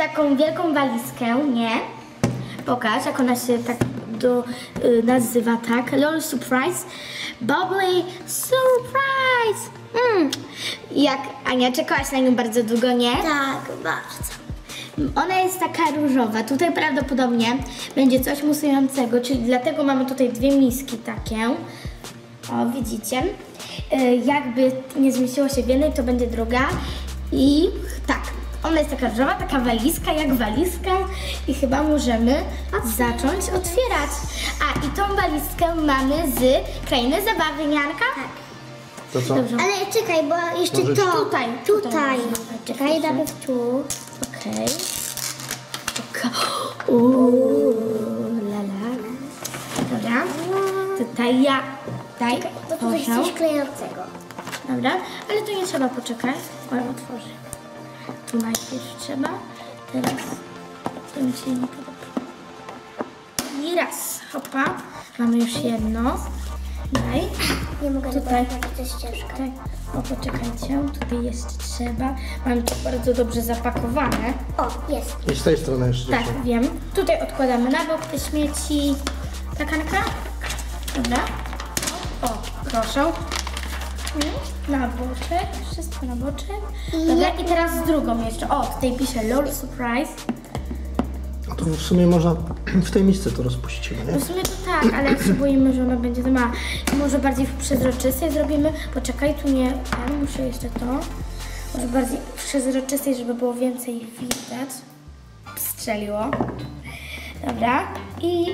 Taką wielką walizkę, nie? Pokaż, jak ona się tak do, y, nazywa, tak? LOL Surprise. Bubbly Surprise! Mm. Jak Ania, czekałaś na nią bardzo długo, nie? Tak, bardzo. Ona jest taka różowa. Tutaj prawdopodobnie będzie coś musującego, czyli dlatego mamy tutaj dwie miski takie. O, widzicie? Y, Jakby nie zmieściło się w jednej, to będzie druga. I tak, ona jest taka różowa, taka walizka jak walizka i chyba możemy zacząć otwierać. A, i tą walizkę mamy z Krainy Zabawy, Nianka? Tak. To co? Dobrze. Ale czekaj, bo jeszcze Możesz- to. Tutaj, tutaj Tutaj. Czekaj, najpierw tu. Okej. Okay. Uuu, la la. Dobra. Tutaj ja. Daj, Bo tutaj jest coś klejącego. Dobra, ale tu nie trzeba poczekać. O, otworzę. Tu najpierw trzeba. Teraz to mi się nie podoba. I raz, hopa. Mamy już jedno. Daj. Nie mogę Tutaj. to jest ciężko. Tutaj. O, poczekajcie. Tutaj jeszcze trzeba. Mam to bardzo dobrze zapakowane. O, jest. I z tej strony jeszcze. Tak, wiem. Tutaj odkładamy na bok te śmieci. Takanka. Dobra. O, o, proszę. Na boczek, wszystko na boczek. Dobra, i teraz z drugą jeszcze. O, tutaj pisze LOL Surprise. A to w sumie można w tej misce to rozpuścić chyba, No nie? w sumie to tak, ale jak się boimy, że ona będzie za mała. Może bardziej w przezroczystej zrobimy. Poczekaj, tu nie, muszę jeszcze to. Może bardziej w przezroczystej, żeby było więcej widać. Strzeliło. Dobra. I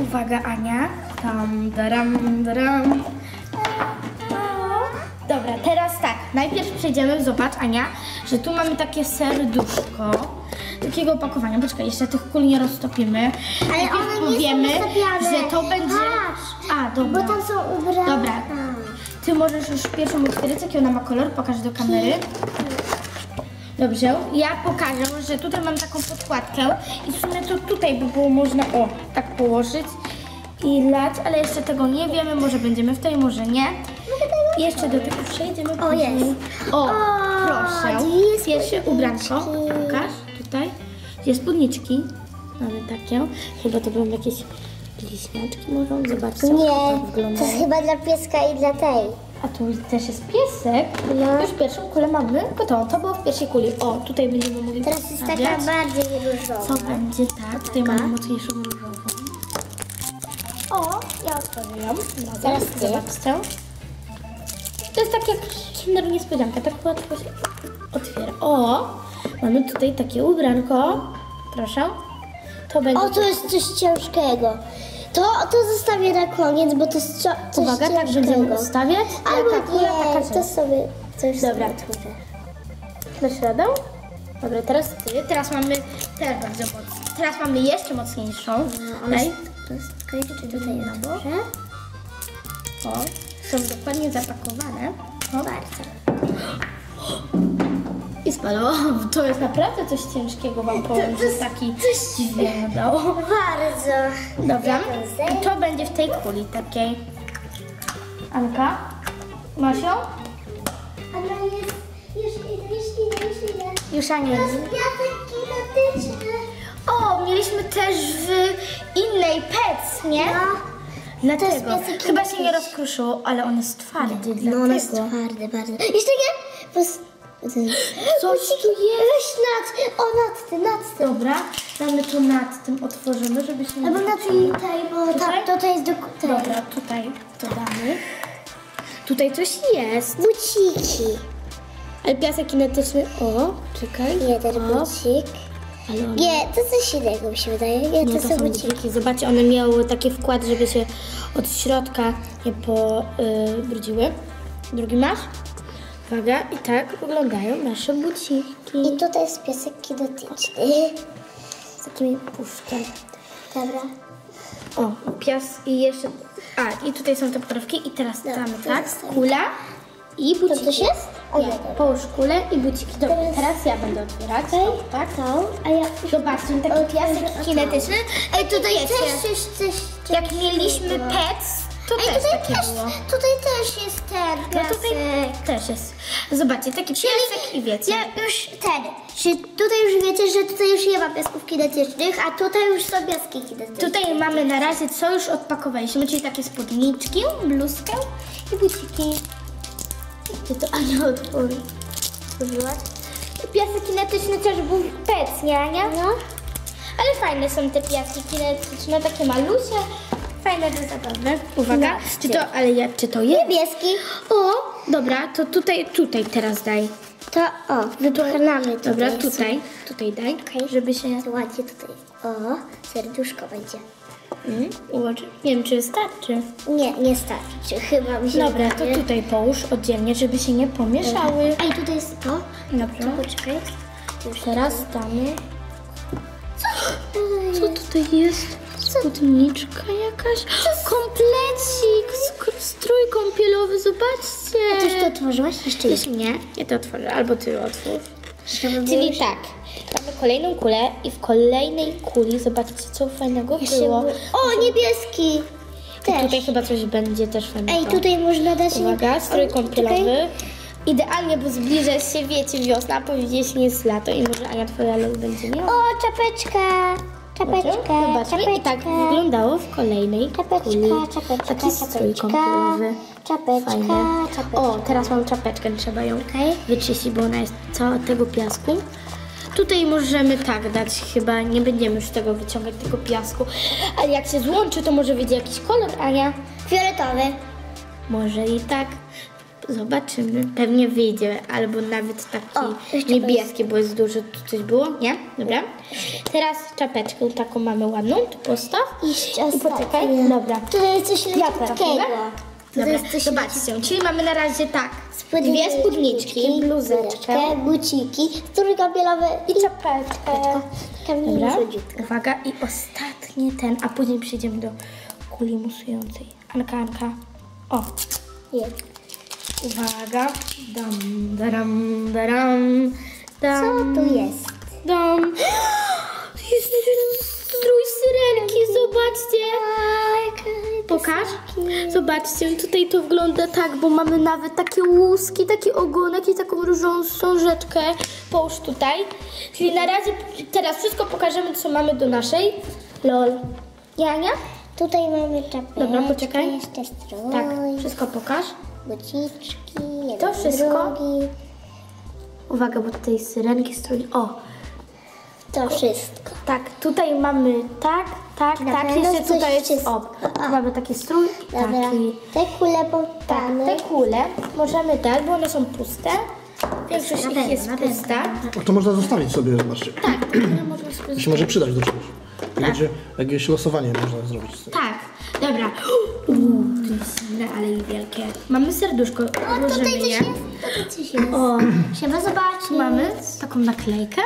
uwaga, Ania. Tam, daram, daram. Dobra, teraz tak. Najpierw przejdziemy, zobacz, Ania, że tu mamy takie serduszko. Takiego opakowania. Poczekaj, jeszcze tych kul nie roztopimy. Ale Najpierw one nie są powiemy, roztapiane. że to będzie... Patrz, A, dobra. Bo tam są ubrane. Dobra. Ty możesz już pierwszą otwierać, jaki ona ma kolor, pokaż do kamery. Dobrze, ja pokażę, że tutaj mam taką podkładkę i w sumie to tutaj by było można, o, tak położyć i lać, ale jeszcze tego nie wiemy, może będziemy w tej, może nie. Jeszcze do tego przejdziemy później. jest. O, O, proszę. dwie Pierwsze ubranko, pokaż, tutaj. Dwie spódniczki, mamy takie, chyba to będą jakieś bliźniaczki, może zobaczcie, jak to Nie, tak to wygląda. jest chyba dla pieska i dla tej. A tu też jest piesek. No. Już pierwszą kulę mamy gotową. To było w pierwszej kuli. O, tutaj będziemy mogli Teraz jest taka postawiać. bardziej różowa. Co będzie tak? Tutaj mamy mocniejszą różową. O, ja otworzę ją. Teraz Teraz ty. zobaczcie. To jest tak jak kinder niespodzianka. Tak łatwo się otwiera. O, mamy tutaj takie ubranko. Proszę. To będzie... O, to jest coś ciężkiego. To, to zostawię na koniec, bo to jest cio- coś Uwaga, tak będziemy ustawiać. Albo taka nie, rzecz. to sobie coś Dobra. otworzę. Dasz radę? Dobra, teraz ty. Teraz mamy też bardzo mocną. Teraz mamy jeszcze mocniejszą. ona Daj. jest- To jest, tutaj Na bok. O, są dokładnie zapakowane. O. Bardzo. I spadło. To jest naprawdę coś ciężkiego wam powiem, że taki dźwięk dało. Bardzo. Dobra. I to będzie w tej kuli takiej. Anka? Masz ją? Ona jest, już idę, już idę, już idę. Już Ania jest. O, mieliśmy też w innej pec, nie? No. Dlatego. To jest piasek Chyba się nie rozkruszyło, ale on jest twardy. No, on jest dlatego. twardy bardzo. Jeszcze nie? Bo s- Coś tu jest. Weź nad, o nad tym, nad tym. Dobra, mamy tu nad tym otworzymy, żeby się nie Albo na tutaj, bo Tutaj? ta, to, to jest do tej. Dobra, tutaj to damy. Tutaj coś jest. Buciki. Ale piasek kinetyczny. O, czekaj. Jeden o, bucik. One, Nie, to coś innego mi się wydaje. Nie, nie, to, są buciki. Zobaczcie, one miały taki wkład, żeby się od środka nie pobrudziły. Drugi masz? Uwaga, i tak wyglądają nasze buciki. I tutaj jest piasek kinetyczny. Z takimi puszkami. Dobra. O, pias i jeszcze... A, i tutaj są te pokrowki i teraz damy, to tak? Kula i To buciki. coś jest? O dobra. połóż kulę i buciki. Dobra, Teraz- teraz ja będę otwierać. Okej. Tak? To, a ja... Zobaczcie, taki piasek kinetyczny. Ej, tutaj Też jest coś... Jak mieliśmy pec, to Ej, też tutaj też, było. tutaj też jest ten No tutaj też jest. Zobaczcie, taki piasek i wiecie. Ja już ten, tutaj już wiecie, że tutaj już nie ma piasków kinetycznych, a tutaj już są piaski kinetyczne. Tutaj mamy na razie co już odpakowaliśmy, czyli takie spódniczki, bluzkę i buciki. Ty to Ania otworzy. Otworzyłaś? Piasek kinetyczny też był pec, nie Ania? No. Ale fajne są te piaski kinetyczne, takie malusie. Fajne do zabawy. Uwaga, No, czy to, ale ja, czy to jest? Niebieski. O, dobra, to tutaj, tutaj teraz daj. To o, wypchnamy tutaj. Dobra, tutaj, tutaj daj, żeby się... Ładnie tutaj. O, serduszko będzie. Mm, ułoży. Nie wiem, czy wystarczy. Nie, nie starczy. Chyba mi się Dobra, to tutaj połóż oddzielnie, żeby się nie pomieszały. Ej, tutaj jest to. Dobra. Poczekaj. Już Teraz damy. Co tutaj jest? Spódniczka jakaś? Komplecik, strój kąpielowy, zobaczcie. A ty już to otworzyłaś? Jeszcze jest. Jeśli nie, ja to otworzę, albo ty otwórz. Czyli tak, mamy kolejną kulę i w kolejnej kuli, zobaczcie co fajnego było. O, niebieski. I Też. tutaj chyba coś będzie też fajnego. Ej, tutaj można dać... Uwaga, strój O, kąpielowy. czekaj. Idealnie, bo zbliża się, wiecie, wiosna, a po jesieni jest lato i może Ania twoja luz będzie miała. O, czapeczka. Czapeczka, Zobaczmy. czapeczka. I tak wyglądało w kolejnej Czapeczka, kuli. czapeczka, Taki strój czapeczka, kąpielowy. czapeczka, Fajny. czapeczka. O, teraz mam czapeczkę, trzeba ją wyczyścić, bo ona jest cała tego piasku. Tutaj możemy tak dać, chyba nie będziemy już tego wyciągać, tego piasku. Ale jak się złączy, to może wyjdzie jakiś kolor, Ania. Fioletowy. Może i tak. Zobaczymy. Pewnie wyjdzie, albo nawet taki O, niebieski, bo jest dużo. Tu coś było, nie? Dobra. Teraz czapeczkę taką mamy ładną, tu postaw. Jeszcze I poczekaj. Dobra. Tutaj jest coś leciutkiego. Dobra. Tutaj jest coś Zobaczcie, czyli mamy na razie tak. Spódniczki, Dwie spódniczki, bluzeczkę buciki, strój kąpielowy i czapeczkę. Dobra. Uwaga i ostatni ten, a później przejdziemy do kuli musującej. Anka, Anka. O, Jest. Uwaga. Dam, daram, daram, Co dam, tu jest? dam. Jest strój syrenki, zobaczcie. Pokaż. Zobaczcie, tutaj to wygląda tak, bo mamy nawet takie łuski, taki ogonek i taką różową wstążeczkę. Połóż tutaj. Czyli na razie teraz wszystko pokażemy, co mamy do naszej. Lol. Jania? Tutaj mamy czapeczkę. Dobra, poczekaj. Jeszcze strój. Tak, wszystko pokaż. Buciczki. Jeden, To wszystko? Drugi. Uwaga, bo tutaj syrenki strój. O, To wszystko. Tak, tutaj mamy tak, tak, Na tak, jeszcze coś tutaj jest ob. Mamy taki strój i Dobra. taki. Te kule Tak, poddamy. te kule możemy dać, bo one są puste. Większość ich jest na pusta. To można zostawić sobie, zobaczcie. Tak, tak, one możemy sobie To się może przydać do czegoś. I będzie jakieś losowanie można zrobić z. Tak, dobra. Uuu, to jest silne, ale i wielkie. Mamy serduszko, odłożymy Tutaj coś je. jest. Tutaj coś jest. O, Trzeba zobaczyć. mamy taką naklejkę.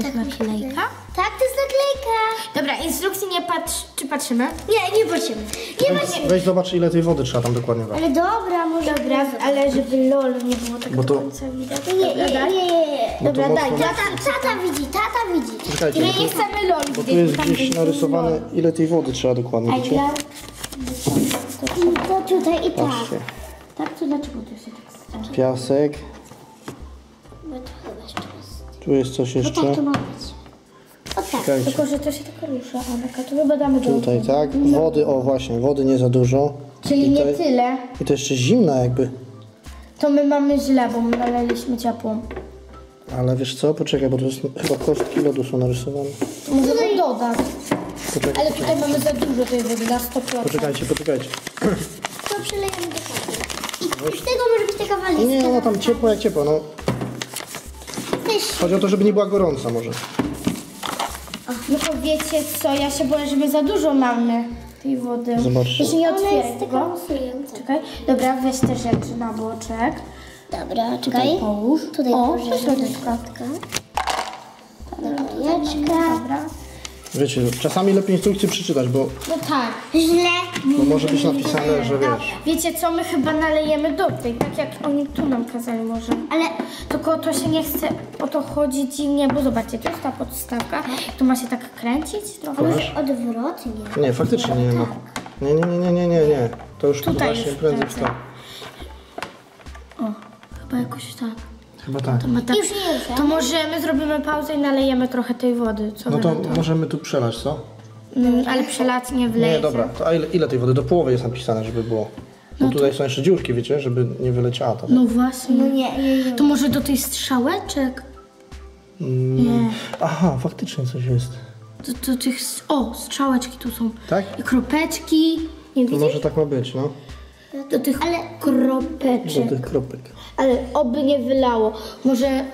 To jest naklejka. Tak, to jest naklejka. Dobra, instrukcji nie patrz, czy patrzymy? Nie, nie patrzymy. Nie patrzymy. Weź zobacz ile tej wody trzeba tam dokładnie dać. Ale dobra, może... Dobra, ale żeby lol nie było tak Bo do to- końca widać. Nie, nie, nie, nie, Dobra, daj, Tata, tata widzi, tata widzi. Czekajcie, My nie tu, chcemy lol bo tu jest gdzieś narysowane lol. ile tej wody trzeba dokładnie, A wiecie? ile? To tutaj i tak. Patrzcie. Tak, to dlaczego to się tak stało? Piasek, tu jest coś Bo jeszcze. tak to ma być. O tak. Czekajcie. Tylko, że to się tak rusza, Anka, to chyba damy do Tutaj tak, wody, o właśnie, wody nie za dużo. Czyli I nie to, tyle. I to jeszcze zimna jakby. To my mamy źle, bo my nalaliśmy ciepłą. Ale wiesz co, poczekaj, bo to jest chyba kostki lodu są narysowane. To możemy dodać. Poczekaj, Ale tutaj mamy za dużo tej wody, na 100%. poczekajcie, poczekajcie. To przelejemy do wody. I z tego może być taka walizka. Nie, no tam ciepło jak ciepło, no. Chodzi o to, żeby nie była gorąca może. No to wiecie co, ja się boję, że my za dużo mamy tej wody. Zobaczcie. Jeszcze nie Ona otwieraj jest taka tego. Czekaj, dobra, weź te rzeczy na boczek. Dobra, czekaj. Połóż. Tutaj o, środeczka. środka. Jajeczka. Dobra. Wiecie, czasami lepiej instrukcję przeczytać, bo, No tak. Źle. bo może być napisane, że wiesz. Wiecie co, my chyba nalejemy do tej, tak jak oni tu nam kazali może. Ale Tylko to się nie chce o to chodzi dziwnie, bo zobaczcie, to jest ta podstawka. Tu ma się tak kręcić trochę. Pokaż. odwrotnie. Nie, faktycznie nie ma. Nie, nie, nie, nie, nie, nie, nie. To już Tutaj właśnie już prędzej wstał. O, chyba jakoś tak. Chyba tak. To, tak. Już nie ruszę. to może my zrobimy pauzę i nalejemy trochę tej wody. Co No wy to na możemy tu przelać, co? Mm, ale przelać nie wleje. Nie, dobra. To a ile, ile tej wody? Do połowy jest napisane, żeby było. Bo tutaj są jeszcze dziurki, wiecie, żeby nie wyleciała ta woda. No właśnie. No nie, nie, nie. To może do tej strzałeczek? Mm. Aha, faktycznie coś jest. Do, do tych... s- O, strzałeczki tu są. Tak? I kropeczki. Nie To widzisz? może tak ma być, no. Do tych Ale- kropeczek. Do tych kropek. Ale oby nie wylało. Może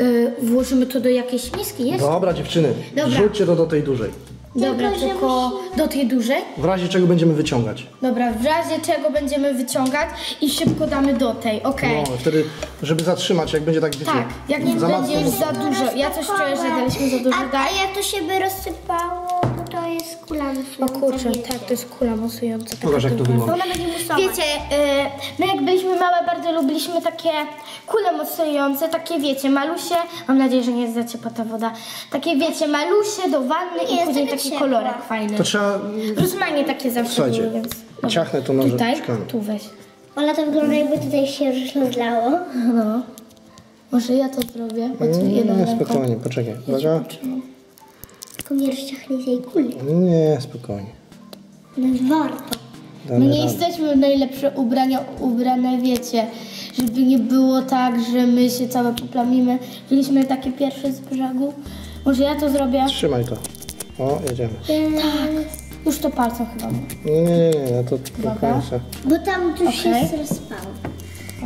y, włożymy to do jakiejś miski, jest? Dobra, dziewczyny, Dobra. wrzućcie to do tej dużej. Dobra, Tylko, że tylko do tej dużej. W razie czego będziemy wyciągać. Dobra, w razie czego będziemy wyciągać i szybko damy do tej, okej. No, wtedy, żeby zatrzymać, jak będzie tak, wiecie, Tak, jak nie za będzie już za dużo. Ja coś czuję, że daliśmy za dużo. A, Daj. a jak to się by rozsypało, to jest kula O musująca. kurczę, wiecie. tak, to jest kula musująca. taka Pokaż, jak to wygląda. Ona będzie musować. Wiecie, y, my jak byliśmy małe, bardzo lubiliśmy takie kule mocujące, takie wiecie, malusie, mam nadzieję, że nie jest za ciepła ta woda, takie wiecie, malusie do wanny i jest później taki ciepła. kolorek fajny. To trzeba... Rozmanie takie zawsze Słuchajcie, były, więc... Dobra. ciachnę to Tutaj, nożyczkami. tu weź. Ola to wygląda jakby tutaj się już rozlało. No. Może ja to zrobię, choć jedną Nie, ręką. Spokojnie, poczekaj. Uwaga. Tylko nie rozciachnij tej kuli. Nie, spokojnie. No warto. My Damy nie radę. jesteśmy w najlepsze ubrania ubrane, wiecie, żeby nie było tak, że my się całe poplamimy. Wzięliśmy takie pierwsze z brzegu. Może ja to zrobię? Trzymaj to. O, jedziemy. Już to palcem chyba. Nie, nie, nie, nie, ja to końca. Bo tam już Okej. jest rozpało.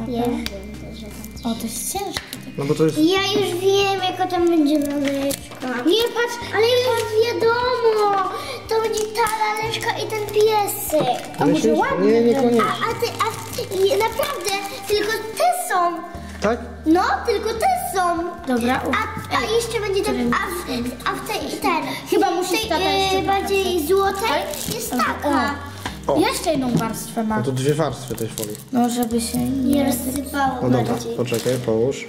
Ja już wiem też, że tam O, to jest ciężkie. No bo to jest... Ja już wiem, jaka tam będzie laleczka. Nie patrz, ale już wiadomo. To będzie ta laleczka i ten piesek. A może Myślisz? ładnie Nie, będzie? niekoniecznie. A, a ty, a i naprawdę, tylko te są. Tak? No, tylko te są. Dobra, u- A, a jeszcze będzie tak, a w, a w tej, ten, Chyba musi tej tata jeszcze e, bardziej złotej Tak? jest taka. O. Jeszcze jedną warstwę ma. No to dwie warstwy tej folii. No, żeby się Nie nie... rozsypało No dobra, bardziej. poczekaj, połóż.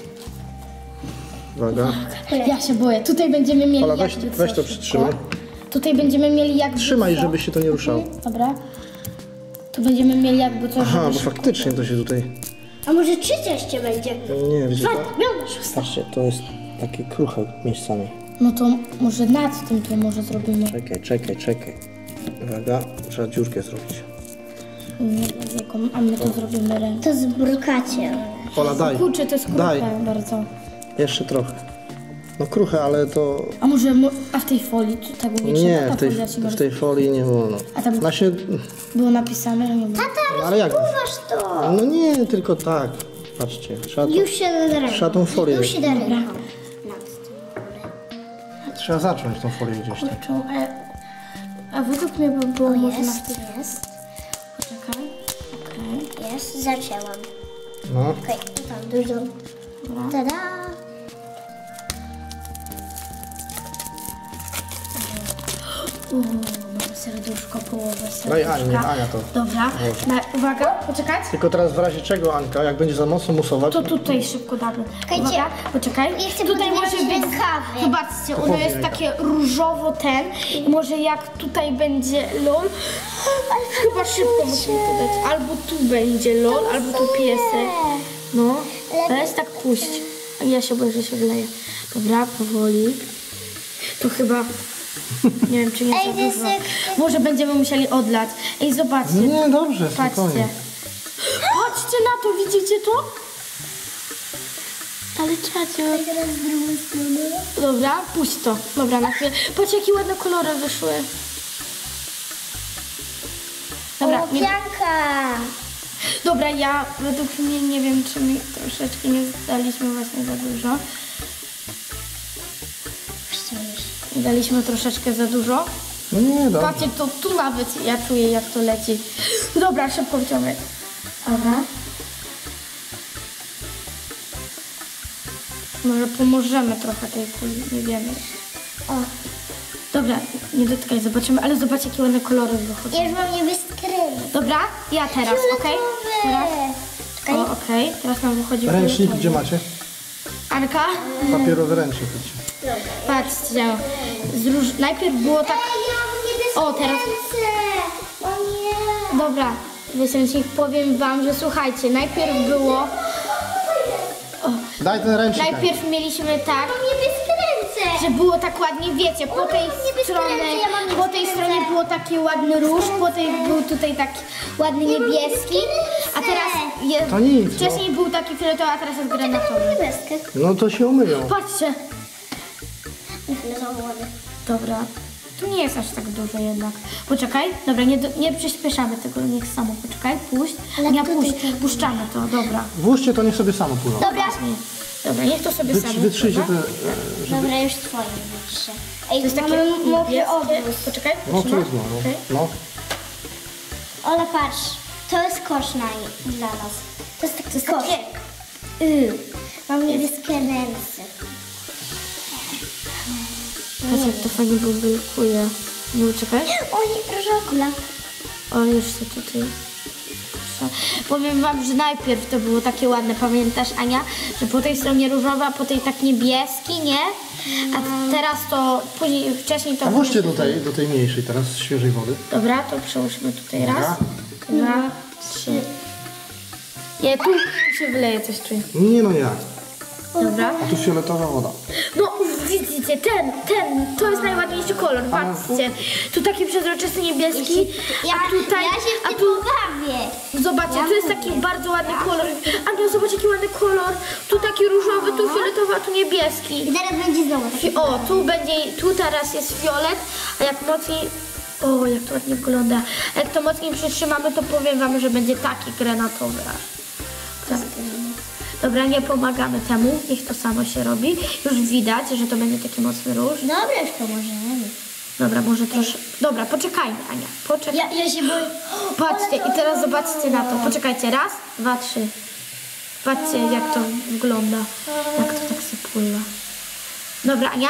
Uwaga. Ja się boję. Tutaj będziemy mieli Ola, weź, jakby weź to przytrzymaj. Tutaj będziemy mieli jakby Trzymaj, co. żeby się to nie ruszało. Dobra. Tu będziemy mieli jakby coś, Aha, bo faktycznie to się tutaj... A może trzy jeszcze będzie? Nie, wiecie co? Piąta, szósta. Patrzcie, to jest takie kruche miejscami. No to może nad tym to może zrobimy. Czekaj, czekaj, czekaj. Uwaga, trzeba dziurkę zrobić. Nie wiem jaką, a my to zrobimy ręką. To z brokacie. Ola, daj. Kurczę, to jest Daj. kruche bardzo. Jeszcze trochę. No kruche, ale to... A może, mo- a w tej folii czy tego nie, Nie, trzeba? w tej, w tej folii nie wolno. A tam- Na się... było napisane, że nie było. Tata, No ale jak? rozpływasz to. No nie, tylko tak. Patrzcie, trzeba, to, Już się trzeba tą folię... Już się da ręką. Trzeba zacząć tą folię gdzieś tak. Kurczę, a, a według mnie by było może na Jest, jest, Poczekaj. Okej. jest. Zaczęłam. No. Okej, okay, tam dużo. Tada! Uuu, mamy serduszko, połowę serduszka. Daj Ani, niech Ania to Dobra, na, uwaga, poczekaj. Tylko teraz w razie czego, Anka, jak będzie za mocno musować, To tutaj szybko damy. Czekajcie. Uwaga, poczekaj. Ja chcę tutaj może być, rękawy. zobaczcie, ono jest rękaw. takie różowo ten i może jak tutaj będzie lol, chyba szybko musimy podać. Albo tu będzie lol, albo tu piesek. No, weź tak puść. Ja się boję, że się wleje. Dobra, powoli. Tu chyba, nie wiem czy nie Ej, za jest dużo. jak- Może będziemy musieli odlać. Ej, zobaczcie. Nie, dobrze, Patrzcie. spokojnie. Patrzcie na to, widzicie to? Ale czacio. Teraz z. Dobra, puść to. Dobra, na chwilę. Patrz, jakie ładne kolory wyszły. Dobra, O, nie, pianka! dobra, ja według mnie nie wiem, czy mi troszeczkę nie daliśmy właśnie za dużo. Daliśmy troszeczkę za dużo. No nie, dobrze. Patrzcie, to tu nawet ja czuję, jak to leci. Dobra, szybko wyciągaj. Dobra. Może pomożemy trochę tej kuli, nie wiemy. O, Dobra, nie dotykaj, zobaczymy, ale zobacz, jakie ładne kolory wychodzą. ja już mam niebieski. Dobra, ja teraz, okej? Teraz. Czekaj. O, okej, teraz nam wychodzi Ręcznik fioletowy. gdzie macie? Anka, Papierowy ręcznik. chodźcie. patrzcie, z róż... najpierw było tak... O, teraz- O nie! Dobra, Wysencznik, powiem wam, że słuchajcie, najpierw było... O, Daj ten ręcznik. Najpierw mieliśmy tak, że było tak ładnie, wiecie, po tej stronie, po tej stronie było taki ładny róż, po tej był tutaj taki ładny niebieski, a teraz jest, To nic, no. wcześniej był taki fioletowy, a teraz jest granatowy. No to się umyją. Patrzcie, Dobra, tu nie jest aż tak dużo jednak. Poczekaj, dobra, nie, do- nie przyspieszamy tego, niech samo, poczekaj, puść, Ale nie tutaj puść, to- puszczamy to, dobra. Włóżcie to, niech sobie samo płyną. Dobra, dobra, niech to sobie Wytrzy, samo wytrzyjcie pływa. te... Dobra, już twoje wyższe. Ej, To jest takie mamy mokry obóz. Poczekaj, No trzymasz? trudno, no. Okej. no. Ola, patrz. To jest kosz na, dla nas. To jest taki jest kosz. Y. Mam niebieskie ręce. Patrz jak to fajnie bubelkuje. Nie uciekaj. Oj, różokula. O, już się tutaj... Powiem wam, że najpierw to było takie ładne, pamiętasz Ania? Że po tej stronie różowa, po tej tak niebieski, nie? A teraz to, później, wcześniej to... A włóżcie do tej, do tej mniejszej teraz, świeżej wody. Dobra, to przełóżmy tutaj raz, Dobra. dwa, trzy. Nie, tu się wyleje coś czuję. Nie no nie. Dobra. A tu fioletowa woda. Widzicie, ten, ten, to jest najładniejszy kolor, patrzcie. Tu taki przezroczysty niebieski, a tutaj, ja się w a tym tu, pobawię. zobaczcie, tu jest taki bardzo ładny kolor. Ania, zobacz jaki ładny kolor. Tu taki różowy, tu fioletowy, a tu niebieski. I teraz będzie znowu taki. Fi- O, tu będzie, tu teraz jest fiolet, a jak mocniej, o, jak to ładnie wygląda. A jak to mocniej przytrzymamy, to powiem wam, że będzie taki granatowy aż. Tak. Dobra, nie pomagamy temu, niech to samo się robi. Już widać, że to będzie taki mocny róż. Dobra, już pomożemy. Dobra, może troszkę. Dobra, poczekajmy, Ania. Poczekaj. Ja, ja się boję. Patrzcie, i teraz zobaczcie na to. Poczekajcie, raz, dwa, trzy. Patrzcie, jak to wygląda. Jak to tak się pływa. Dobra, Ania,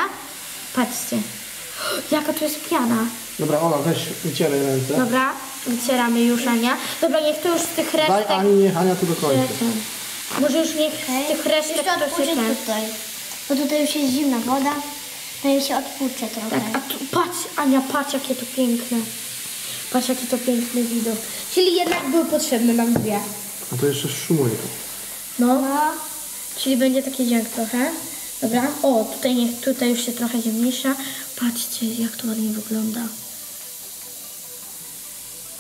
patrzcie. Jaka tu jest piana. Dobra, Ola, weź wycieraj ręce. Dobra, wycieramy już, Ania. Dobra, niech to już z tych Daj resztek... Ani, niech Ania tu dokończy. Może już niech z tych resztek Jeszcze to tutaj. Bo tutaj już jest zimna woda. To ja się odpuszczę trochę. Tak, a tu patrz, Ania, patrz jakie to piękne. Patrz jaki to piękny widok. Czyli jednak były potrzebne nam dwie. A to jeszcze szumuje to. No, No. czyli będzie taki dźwięk trochę. Dobra, o, tutaj niech tutaj już się trochę ziemniejsza. Patrzcie, jak to ładnie wygląda.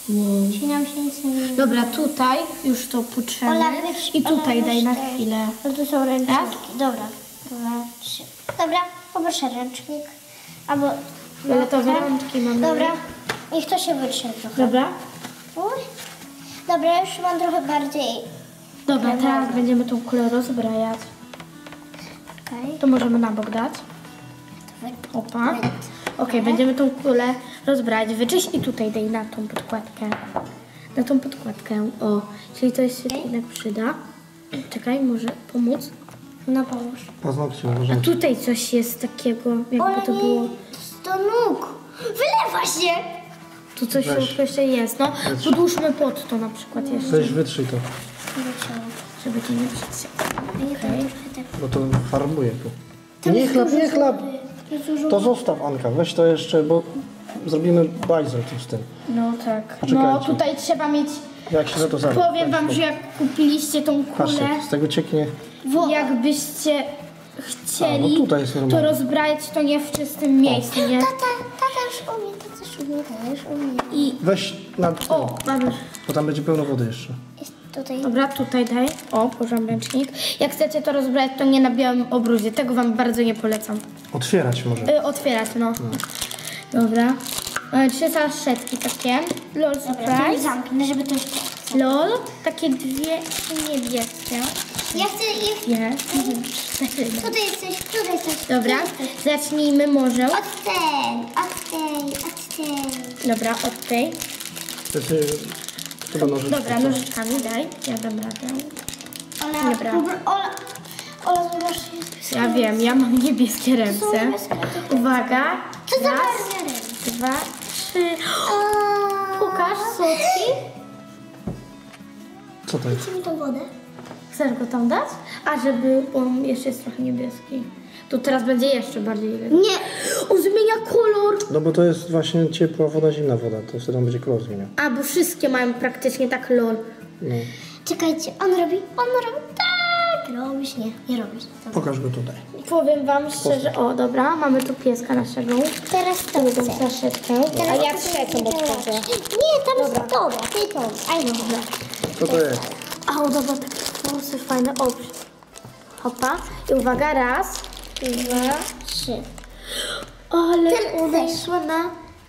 Nam się nic nie dzieje? Dobra, tutaj już to. Ola, wytrz- I tutaj Ola, daj na chwilę. No tu są ręczniki. Dobra. Dwa, trzy. Dobra, poproszę ręcznik. Albo... Fioletowe Tak. rączki mamy. Dobra. Niech to się wytrze trochę. Dobra? Uj. Dobra, już mam trochę bardziej... Dobra, teraz będziemy tą kulę rozbrajać. To możemy na bok dać. Opa. Okej, będziemy tą kulę rozbrać, wyczyść i tutaj daj na tą podkładkę. Na tą podkładkę, o. Czyli to się jednak przyda. Czekaj, może pomóc? No pomóż. Paznokcie A uważajcie. tutaj coś jest takiego, jakby to było... to nóg. Wylewa się. Tu coś Weź. jeszcze jest, no. Podłóżmy pod to na przykład jeszcze, Weź wytrzyj to, żeby to nie trochę tak... bo to farbuje tu. Nie chlap, nie chlap. To zostaw Anka, weź to jeszcze, bo zrobimy bajzel tu z tym. No tak. Poczekajcie. No tutaj trzeba mieć... Jak się za to zaraz. Powiem wam, że jak kupiliście tą kulę... Patrzcie, z tego cieknie. Jakbyście chcieli A, no tutaj jest to rozbrać, to nie w czystym miejscu, nie? Tata, tata już umie, tata już umie, tata już umie. I Weź na o, mamy. bo tam będzie pełno wody jeszcze. Jest tutaj... Dobra, tutaj daj. O, położyłam ręcznik. Jak chcecie to rozbrać, to nie na białym obruzie. Tego wam bardzo nie polecam. Otwierać może. Y, otwierać, no. Dobra. Mamy trzy saszetki takie. LOL Dobra, to Surprise. zamknę, żeby to już... LOL. Takie dwie niebieskie. Ja chcę... Ja chcę... Nie. Tutaj jesteś, tutaj jesteś. Dobra, tutaj jesteś. zacznijmy może. Od tej, od tej, od tej. Dobra, od tej. To jest, y, chyba nożyczki. Dobra, nożyczkami daj. Ja dam radę. Ola, Dobra. Ola, Ola, Ja wiem, ja mam niebieskie ręce. Uwaga. Co za Raz, dwa, trzy. Pokaż słodki. Co to jest? Dajcie mi tą wodę. Chcesz go tam dać? A żeby on jeszcze jest trochę niebieski. To teraz będzie jeszcze bardziej niebieski. Nie. On zmienia kolor. No bo to jest właśnie ciepła woda, zimna woda. To wtedy on będzie kolor zmieniał. A, bo wszystkie mają praktycznie tak lol. No. Czekajcie, on robi, on robi tak. Robisz? Nie, nie robisz. Dobra. Pokaż go tutaj. Powiem wam szczerze, o dobra, mamy tu pieska naszego. Teraz to Drugą chcę. flaszeczkę. A ja trzecią otworzę. Nie, tam jest dobra, ty to. Aj, no, dobra. Co to jest? A, o dobra, takie włosy fajne. O, hopa. I uwaga, raz, dwa. Trzy. Ale Ten jest ładna.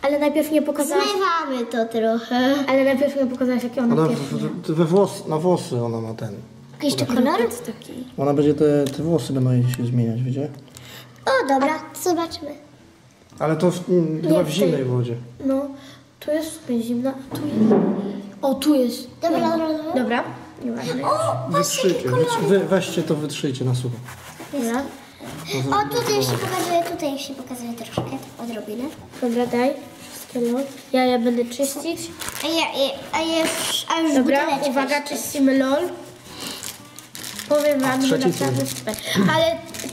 Ale najpierw nie pokazałaś, Zmywamy to trochę. ale najpierw nie pokazałaś, jakie ona Ona w, w, we włos, na włosy ona ma ten. Jeszcze kolor? jest taki. Ona będzie te, te włosy będą jej się zmieniać, wiecie? O, dobra, zobaczmy. Ale to w, mm, chyba w zimnej wodzie. No, tu jest zimna, a tu jest... O, tu jest. Dobra, dobra, dobra. Dobra, nieważne. Wytrzyjcie, wytrzy, wy, weźcie to, wytrzyjcie na sucho. Dobra, O, tutaj się pokazuje, tutaj się pokazuje troszkę, odrobinę. dobra, daj. Lol. Ja, ja będę czyścić. A ja, a ja już, a już Dobra, buteleczkę uwaga, jeszcze. czyścimy LOL. Powiem wam, że naprawdę super. Ale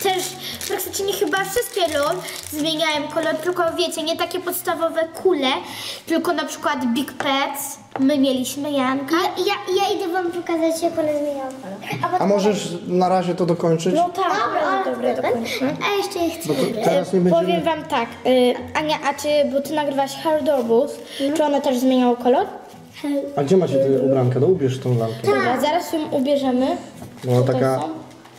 też praktycznie chyba wszystkie LOL zmieniają kolor, tylko wiecie, nie takie podstawowe kule, tylko na przykład Big Pets. My mieliśmy Janka. Ja, ja, ja idę wam pokazać, jak one zmieniają kolor. A, A możesz na razie to dokończyć? No tak, Dobra, dobra, dobra. dokończmy. A jeszcze je chcę wybrać. teraz nie będziemy... Powiem wam tak, y, Ania, a czy, bo ty nagrywasz Hard Dorbus, czy one też zmieniało kolor? A gdzie macie tę ubrankę? No ubierz tą lalkę. Dobra, zaraz ją ubierzemy. Tutaj taka... są.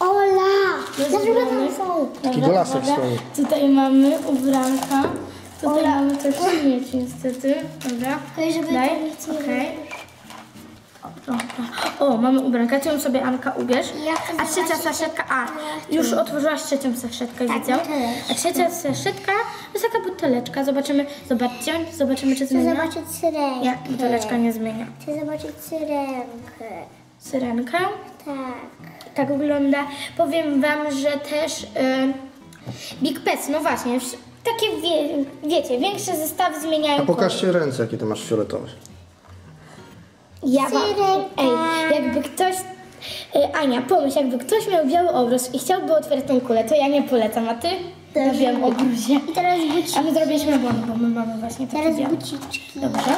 Ola! Dlaczego tam są? Taki Dobra, golasek uwaga. stoi. Tutaj mamy ubranka. Tutaj mamy też mieć niestety. Dobra. Okej, żeby Daj. Okej. Dobra. O, mamy ubrankę. Ty ją sobie Anka ubierz. Chcę A trzecia saszetka. A, już otworzyłaś trzecią saszetkę, Tak, widzę. A trzecia saszetka to jest taka buteleczka. Zobaczymy. Zobaczcie. Zobaczymy, czy Chcę zmienia. zobaczyć syrenkę. Nie, buteleczka nie zmienia. Chcę zobaczyć syrenkę. Syrenka. Tak. Tak wygląda. Powiem wam, że też y, Big Pets, no właśnie, takie wie, wiecie, większe zestawy zmieniają A pokażcie ręce, jakie ty masz fioletowe. kolor. Ja wam, ej, jakby ktoś, y, Ania, pomyśl, jakby ktoś miał biały obraz i chciałby otwierać tą kulę, to ja nie polecam, a ty? Na białym obrazie. I teraz buci, A my zrobiliśmy błąd, bo my mamy właśnie taki teraz biały. buciczki. Dobrze.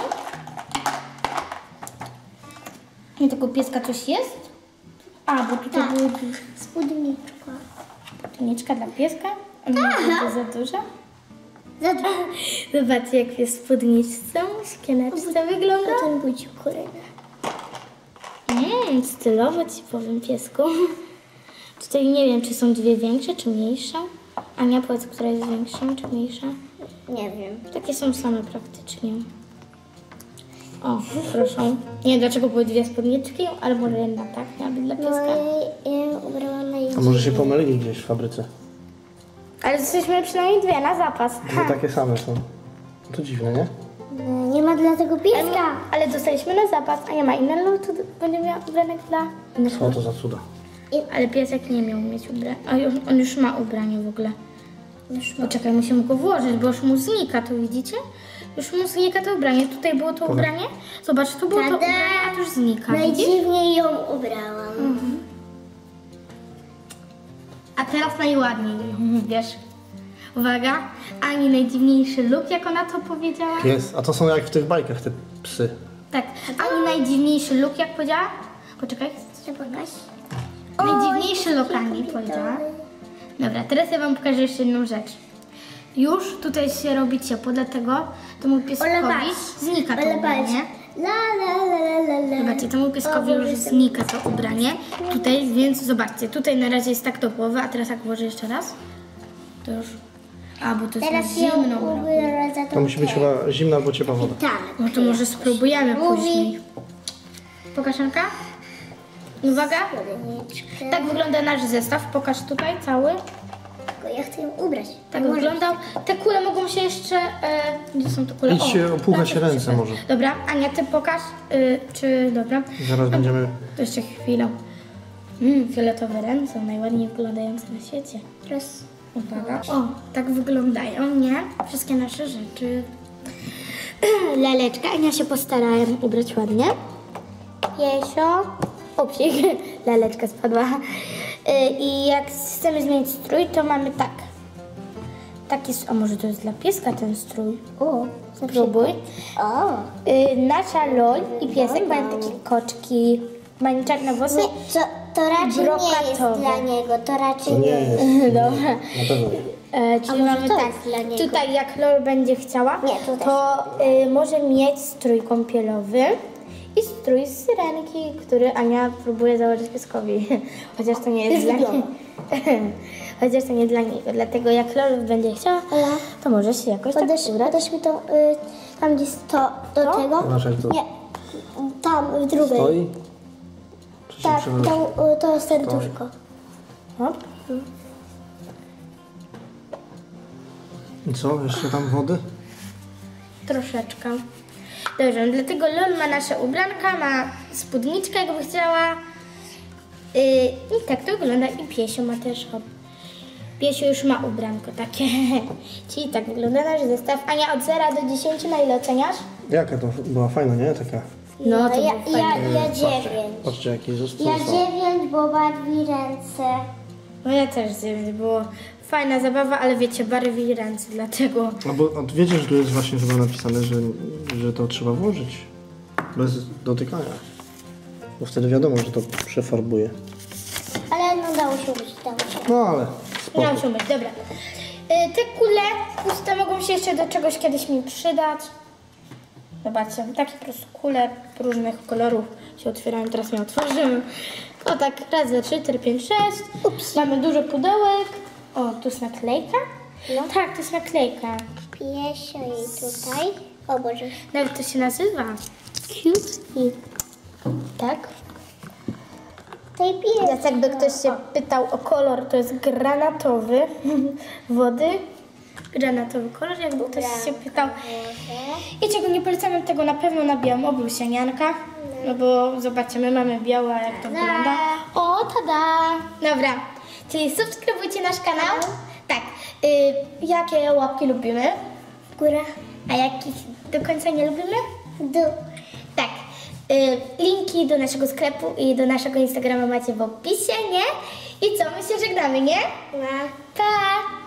I tego pieska coś jest? A, bo tutaj Tak. były Spódniczka. Tuniczka dla pieska? Nie to za duża? Za dwa. Zobaczcie, jak jest w spódniczce, szkieleczce wygląda. A ten buci kolejny. Mmm, stylowo ci powiem, piesku. Tutaj nie wiem, czy są dwie większe, czy mniejsze. Ania, powiedz, która jest większa, czy mniejsza? Nie wiem. Takie są same praktycznie. O, proszę. Nie wiem, dlaczego były dwie spódniczki, ale może jedna tak miała być dla No pieska. ja, ubrałam na A może się pomylili gdzieś w fabryce? Ale jesteśmy przynajmniej dwie na zapas. Że takie same są. To dziwne, nie? No, Nie ma dla tego pieska. Ale dostaliśmy na zapas, a nie ma inne no to będzie miała ubranek dla Co to za cuda? Ale piesek nie miał mieć ubrania. A już, on już ma ubranie w ogóle. Poczekaj, musimy go włożyć, bo już mu znika, to widzicie? Już mu znika to ubranie. Tutaj było to ubranie. Zobacz, tu było to Tada! ubranie, a tu już znika. Widzisz? Najdziwniej ją ubrałam. A teraz najładniej, wiesz. Uwaga, Ani najdziwniejszy look, jak ona to powiedziała. Jest. A to są jak w tych bajkach, te psy. Tak, Ani najdziwniejszy look, jak powiedziała. Poczekaj. Chcę pokazać? Najdziwniejszy look Ani powiedziała. Dobra, teraz ja wam pokażę jeszcze jedną rzecz. Już tutaj się robi ciepło, dlatego temu pieskowi znika to ubranie. Zobaczcie, temu pieskowi już znika to ubranie. Tutaj, więc zobaczcie, tutaj na razie jest tak do głowy, a teraz jak włożę jeszcze raz, to już... A, bo to jest Teraz ją zimno. tą To musi być chyba zimna albo ciepła woda. Tak. No to może spróbujemy Mówi- później. Pokaż Anka. Uwaga. Tak wygląda nasz zestaw. Pokaż tutaj cały. Tylko ja chcę ją ubrać. Tak Może- wyglądał. Te kule mogą się jeszcze... E, gdzie są te kule? Idźcie, opłukać tak, ręce super. może. Dobra, Ania, ty pokaż, y, czy... Dobra. Zaraz będziemy... To jeszcze chwilę. Mm, fioletowe ręce, najładniej wyglądające na świecie. Teraz Uwaga. O, tak wyglądają, nie? Wszystkie nasze rzeczy. Laleczka. Ania się postarałem ubrać ładnie. Piesio. O, psik. Laleczka spadła. Y, I jak chcemy zmienić strój, to mamy tak. Taki, s- a może to jest dla pieska ten strój? O, Spróbuj. o. Y, nasza Lol i piesek mają takie koczki. Mają czarne włosy. Nie, co? To raczej nie jest dla niego, to raczej To nie jest. jest. Dobra. E, czyli mamy to tak, jest dla niego? tutaj jak Lol będzie chciała, Nie, to y, może mieć strój kąpielowy strój z syrenki, który Ania próbuje założyć pieskowi. Chociaż to nie jest dla niej. Chociaż to nie dla niego. Dlatego jak Lol będzie chciała, to może się jakoś tak Podasz, ubrać. podasz mi to, y, tam gdzie to, do To? tego? To? Nie, tam, w drugiej. Stoi? Tak, to, y, to serduszko. Hop. I co? Jeszcze tam wody? Troszeczkę. Dobrze, dlatego Lol ma nasze ubranka, ma spódniczkę, jakby chciała. Yy, I tak to wygląda. I Piesio ma też. Hop. Piesio już ma ubranko takie. Czyli tak wygląda nasz zestaw. Ania, od 0 do 10 na ile oceniasz? Jaka to była fajna, nie? Taka. No, to ja, było ja, fajne. ja dziewięć. Patrzcie, jaki został. Ja dziewięć, bo barwi ręce. No ja też zjeść, było fajna zabawa, ale wiecie, barwi ręce, dlatego. No bo a wiecie, że tu jest właśnie chyba napisane, że, że to trzeba włożyć bez dotykania. Bo wtedy wiadomo, że to przefarbuje. Ale no dało się użyć, dało się. No ale spoko. Miałam się umyć, dobra. Y, te kule puste mogą się jeszcze do czegoś kiedyś mi przydać. Zobaczcie, takie po prostu kule różnych kolorów się otwierają, teraz mnie otworzymy. O tak, raz, dwa, trzy, cztery, pięć, sześć. Ups. Mamy dużo pudełek. O, tu jest naklejka. No tak, to jest naklejka. Piesio i tutaj. O Boże. Nawet to się nazywa Cute i tak. Tej pies. Więc jakby ktoś się pytał o kolor, to jest granatowy wody. Granatowy kolor, jakby ktoś się pytał. I czego nie polecamy tego na pewno na białym obrusie, Nianka. No bo zobaczcie, my mamy białe, jak to wygląda. O, tada! Dobra, czyli subskrybujcie nasz kanał. Tak, y, jakie łapki lubimy? W górę. A jakich do końca nie lubimy? Dół. Tak. Y, linki do naszego sklepu i do naszego Instagrama macie w opisie, nie? I co? My się żegnamy, nie? Na. Pa!